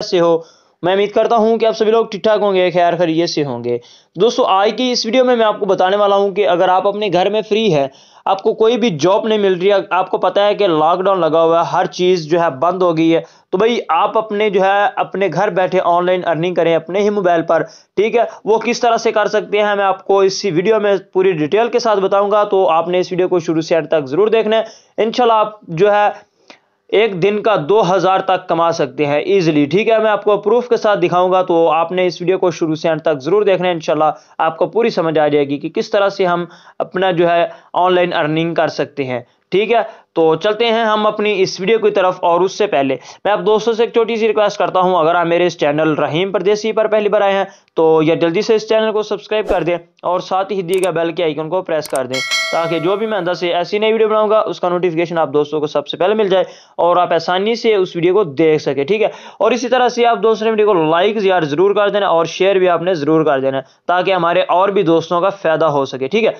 से हो। मैं उम्मीद करता हूँ कि आप सभी लोग ठीक ठाक होंगे, खैर खरीय से होंगे। दोस्तों, आज की इस वीडियो में मैं आपको बताने वाला हूँ कि अगर आप अपने घर में फ्री है, आपको कोई भी जॉब नहीं मिल रही है आपको पता है कि लॉकडाउन लगा हुआ है, हर चीज़ जो है बंद हो गई है तो भाई आप अपने जो है, अपने घर बैठे ऑनलाइन अर्निंग करें, अपने ही मोबाइल पर, ठीक है? वो किस तरह से कर सकते हैं, मैं आपको इसी वीडियो में पूरी डिटेल के साथ बताऊँगा तो आपने इस वीडियो को शुरू से अंत तक ज़रूर देखना है। इनशाला आप जो है एक दिन का दो हज़ार तक कमा सकते हैं इजिली ठीक है, मैं आपको प्रूफ के साथ दिखाऊँगा तो आपने इस वीडियो को शुरू से अंत तक ज़रूर देखना है इनशाला आपको पूरी समझ आ जाएगी कि किस तरह से हम अपना जो है ऑनलाइन अर्निंग कर सकते हैं। ठीक है? तो चलते हैं हम अपनी इस वीडियो की तरफ़ और उससे पहले। मैं आप दोस्तों से एक छोटी सी रिक्वेस्ट करता हूँ, अगर आप मेरे इस चैनल रहीम परदेसी पर पहली बार आए हैं तो यह जल्दी से इस चैनल को सब्सक्राइब कर दें और साथ ही दिए गए बेल के आइकन को प्रेस कर दें, ताकि जो भी मैं अंदर से ऐसी नई वीडियो बनाऊँगा, उसका नोटिफिकेशन आप दोस्तों को सबसे पहले मिल जाए और आप आसानी से उस वीडियो को देख सके, ठीक है? और इसी तरह से आप दोस्तों ने वीडियो को लाइक यार ज़रूर कर देना और शेयर भी आपने ज़रूर कर देना, ताकि हमारे और भी दोस्तों का फ़ायदा हो सके, ठीक है?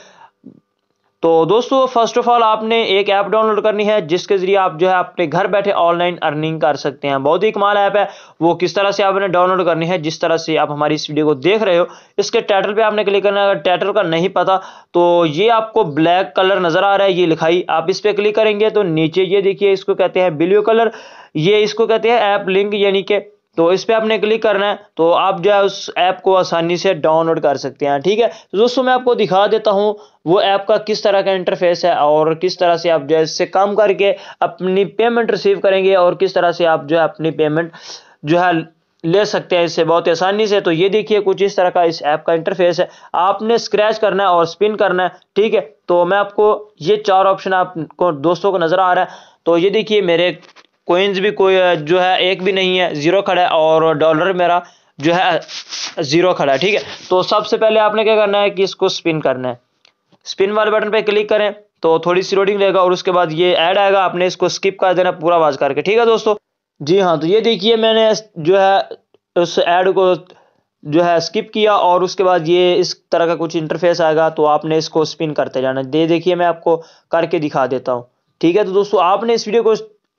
तो दोस्तों फ़र्स्ट ऑफ़ ऑल आपने एक ऐप डाउनलोड करनी है, जिसके ज़रिए आप जो है अपने घर बैठे ऑनलाइन अर्निंग कर सकते हैं। बहुत ही कमाल ऐप है। वो किस तरह से आपने डाउनलोड करनी है, जिस तरह से आप हमारी इस वीडियो को देख रहे हो, इसके टाइटल पे आपने क्लिक करना है। अगर टाइटल का नहीं पता तो ये आपको ब्लैक कलर नज़र आ रहा है, ये लिखाई। आप इस पर क्लिक करेंगे तो नीचे ये देखिए, इसको कहते हैं ब्लू कलर ये इसको कहते हैं ऐप लिंक यानी कि तो इस पर आपने क्लिक करना है तो आप जो है उस ऐप को आसानी से डाउनलोड कर सकते हैं, ठीक है? तो दोस्तों, मैं आपको दिखा देता हूँ, वो ऐप का किस तरह का इंटरफेस है और किस तरह से आप जो है इससे काम करके अपनी पेमेंट रिसीव करेंगे और किस तरह से आप जो है अपनी पेमेंट जो है ले सकते हैं इससे बहुत आसानी से। तो ये देखिए कुछ इस तरह का इस ऐप का इंटरफेस है। आपने स्क्रैच करना है और स्पिन करना है, ठीक है? तो मैं आपको ये चार ऑप्शन आपको दोस्तों को नज़र आ रहा है। तो ये देखिए मेरे कोइंस भी कोई जो है, एक भी नहीं है ज़ीरो खड़ा है और डॉलर मेरा जो है ज़ीरो खड़ा है, ठीक है? तो सबसे पहले आपने क्या करना है कि इसको स्पिन करना है। स्पिन वाले बटन पे क्लिक करें तो थोड़ी सी लोडिंग लेगा और उसके बाद ये ऐड आएगा, आपने इसको स्किप कर देना पूरा आवाज़ करके, ठीक है दोस्तों? जी हाँ तो ये देखिए मैंने जो है, उस ऐड को जो है स्किप किया और उसके बाद ये इस तरह का कुछ इंटरफेस आएगा तो आपने इसको स्पिन करते जाना दे देखिए मैं आपको करके दिखा देता हूँ, ठीक है? तो दोस्तों, आपने इस वीडियो को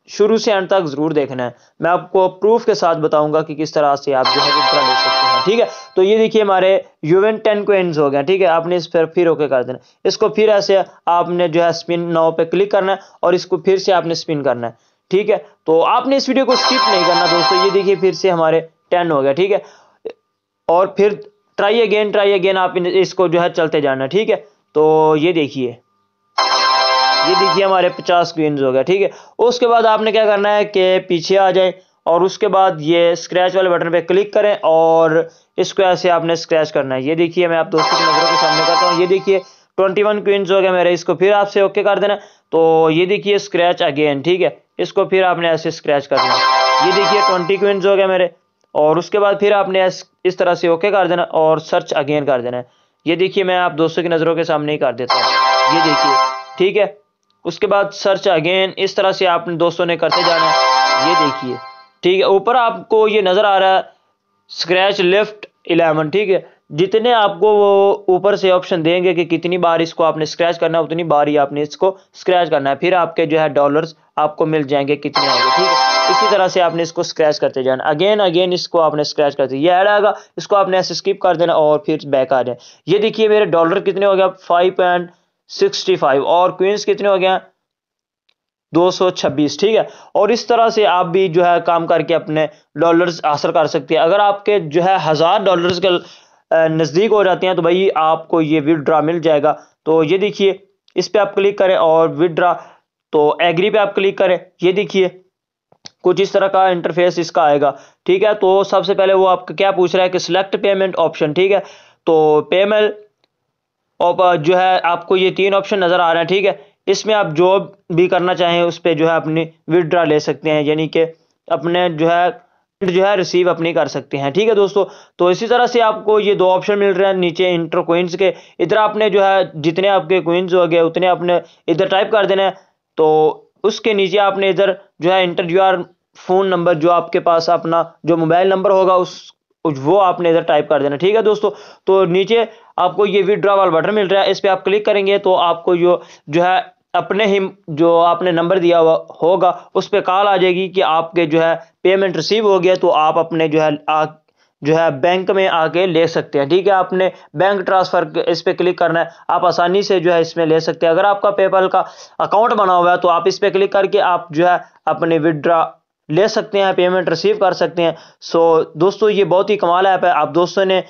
शुरू से एंड तक ज़रूर देखना है। मैं आपको प्रूफ के साथ बताऊँगा कि किस तरह से आप जो है विड्रा ले सकते हैं, ठीक है? तो ये देखिए हमारे यूवेन टेन कोइंस हो गए, ठीक है? आपने इस पर फिर ओके कर देना। इसको फिर ऐसे आपने जो है स्पिन नाव पे क्लिक करना है और इसको फिर से आपने स्पिन करना है, ठीक है? तो आपने इस वीडियो को स्किप नहीं करना दोस्तों, ये देखिए फिर से हमारे टेन हो गया ठीक है? और फिर ट्राई अगेन ट्राई अगेन आप इसको जो है चलते जाना, ठीक है? तो ये देखिए। ये देखिए हमारे पचास क्वींस हो गया ठीक है। उसके बाद आपने क्या करना है कि पीछे आ जाए और उसके बाद ये स्क्रैच वाले बटन पे क्लिक करें और इसको ऐसे आपने स्क्रैच करना है। ये देखिए मैं आप दोस्तों की नज़रों के सामने करता हूँ। ये देखिए ट्वेंटी वन क्वींस हो गया मेरे, इसको फिर आपसे ओके कर देना। तो ये देखिए स्क्रैच अगेन ठीक है। इसको फिर आपने ऐसे स्क्रैच करना है ये देखिए ट्वेंटी क्वींस हो गया मेरे और उसके बाद फिर आपने इस तरह से ओके कर देना और सर्च अगेन कर देना है। ये देखिए मैं आप दोस्तों की नज़रों के सामने ही कर देता हूँ। ये देखिए, ठीक है। उसके बाद सर्च अगेन इस तरह से आपने दोस्तों ने करते जाना, ये देखिए, ठीक है, ऊपर आपको ये नज़र आ रहा है स्क्रैच लेफ़्ट इलेवन ठीक है, जितने आपको वो ऊपर से ऑप्शन देंगे कि कितनी बार इसको आपने स्क्रैच करना है, उतनी बार ही आपने इसको स्क्रैच करना है, फिर आपके जो है डॉलर्स आपको मिल जाएँगे कितने आएँगे ठीक है, इसी तरह से आपने इसको स्क्रैच करते जाना अगेन अगेन इसको आपने स्क्रैच करते, ये ऐड आएगा, इसको आपने ऐसे स्किप कर देना और फिर बैक आ जाए, ये देखिए मेरे डॉलर कितने हो गया फाइव पॉइंट सिक्सटी फाइव। और क्वींस कितने हो गए दो सौ छब्बीस, ठीक है? और इस तरह से आप भी जो है काम करके अपने डॉलर्स हासिल कर सकते हैं। अगर आपके जो है हज़ार डॉलर्स के नज़दीक हो जाते हैं तो भाई आपको ये विदड्रा मिल जाएगा। तो ये देखिए, इस पर आप क्लिक करें और विदड्रा तो एग्री पे आप क्लिक करें। ये देखिए, कुछ इस तरह का इंटरफेस इसका आएगा, ठीक है? तो सबसे पहले वो आपका क्या पूछ रहा है कि सिलेक्ट पेमेंट ऑप्शन ठीक है? तो पेमेंट और जो है आपको ये तीन ऑप्शन नज़र आ रहे हैं, ठीक है? इसमें आप जो भी करना चाहें, उस पर जो है अपनी विदड्रा ले सकते हैं, यानी कि अपने जो है जो है रिसीव अपनी कर सकते हैं, ठीक है दोस्तों? तो इसी तरह से आपको ये दो ऑप्शन मिल रहे हैं, नीचे इंटर कोइंस के। इधर आपने जो है, जितने आपके कोइंस हो गए, उतने आपने इधर टाइप कर देना है। तो उसके नीचे आपने इधर जो है इंटर जो आर फ़ोन नंबर जो आपके पास अपना जो मोबाइल नंबर होगा, उस, वो आपने इधर टाइप कर देना, ठीक है दोस्तों? तो नीचे आपको ये विदड्रा वाला बटन मिल रहा है इस पर आप क्लिक करेंगे तो आपको जो जो है अपने ही जो आपने नंबर दिया हुआ होगा उस पर कॉल आ जाएगी कि आपके जो है पेमेंट रिसीव हो गया तो आप अपने जो है आ, जो है बैंक में आके ले सकते हैं। ठीक है आपने बैंक ट्रांसफ़र इस पर क्लिक करना है आप आसानी से जो है इसमें ले सकते हैं। अगर आपका पेपल का अकाउंट बना हुआ है तो आप इस पर क्लिक करके आप जो है अपने विदड्रा ले सकते हैं पेमेंट रिसीव कर सकते हैं। सो दोस्तों ये बहुत ही कमाल ऐप है। आप दोस्तों ने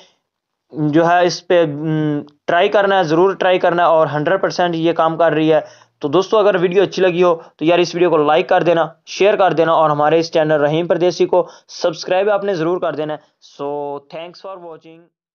जो है इस पर ट्राई करना है, ज़रूर ट्राई करना है और हंड्रेड परसेंट ये काम कर रही है। तो दोस्तों, अगर वीडियो अच्छी लगी हो तो यार इस वीडियो को लाइक कर देना शेयर कर देना और हमारे इस चैनल रहीम परदेसी को सब्सक्राइब आपने ज़रूर कर देना सो थैंक्स फॉर वॉचिंग